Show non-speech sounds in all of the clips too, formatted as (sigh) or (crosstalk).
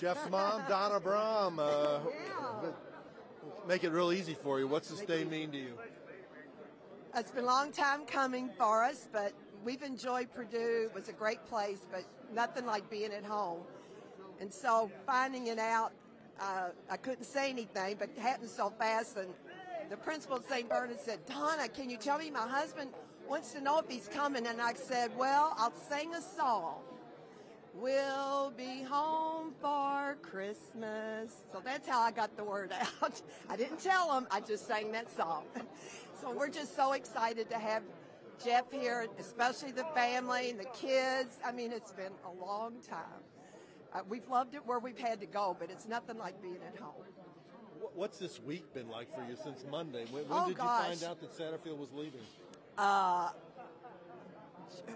Jeff's mom, Donna Brohm. Uh, Yeah. Make it real easy for you. What's this day mean to you? It's been a long time coming for us, but we've enjoyed Purdue. It was a great place, but nothing like being at home. And so finding it out, uh, I couldn't say anything, but it happened so fast. And the principal at St. Bernard said, Donna, can you tell me my husband wants to know if he's coming? And I said, well, I'll sing a song. We'll be home for Christmas. So that's how I got the word out. (laughs) I didn't tell them, I just sang that song. (laughs) So we're just so excited to have Jeff here, especially the family and the kids. I mean, it's been a long time. Uh, we've loved it where we've had to go, but it's nothing like being at home. What's this week been like for you since Monday? When, when Oh, did gosh. you find out that Satterfield was leaving?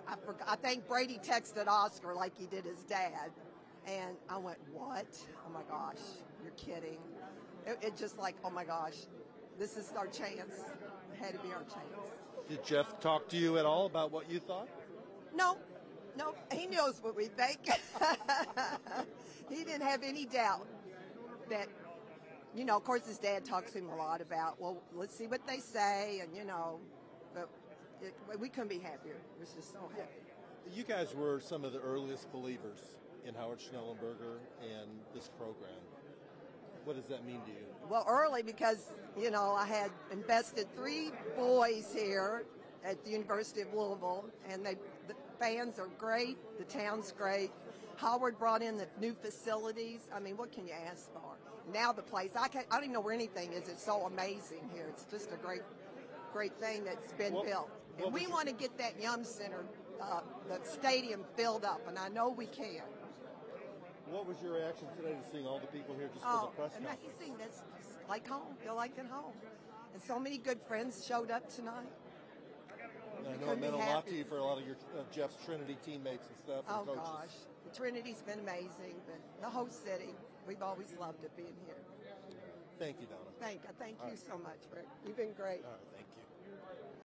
I, forgot, I think Brady texted Oscar like he did his dad. And I went, what? Oh my gosh, you're kidding. It, it just like, oh my gosh, this is our chance. It had to be our chance. Did Jeff talk to you at all about what you thought? No, no, he knows what we think. (laughs) he didn't have any doubt that, you know, of course his dad talks to him a lot about, well, let's see what they say, and, you know, but it, we couldn't be happier. We're just so happy. You guys were some of the earliest believers in Howard Schnellenberger and this program. What does that mean to you? Well, early because, you know, I had invested three boys here at the University of Louisville, and they, the fans are great, the town's great. Howard brought in the new facilities. I mean, what can you ask for? Now the place, I, can't, I don't even know where anything is. It's so amazing here. It's just a great, great thing that's been What- built. And we want to get that Yum Center, uh, the stadium filled up, and I know we can. What was your reaction today to seeing all the people here just for Oh, the press conference? amazing. That's like home. Feel like at home. And so many good friends showed up tonight. I know it meant a lot to you for a lot of your uh, Jeff's Trinity teammates and stuff and Oh coaches. gosh, the Trinity's been amazing, but the whole city, we've always loved it being here. Thank you, Donna. Thank, thank All you right. so much, Rick. You've been great. All right, thank you.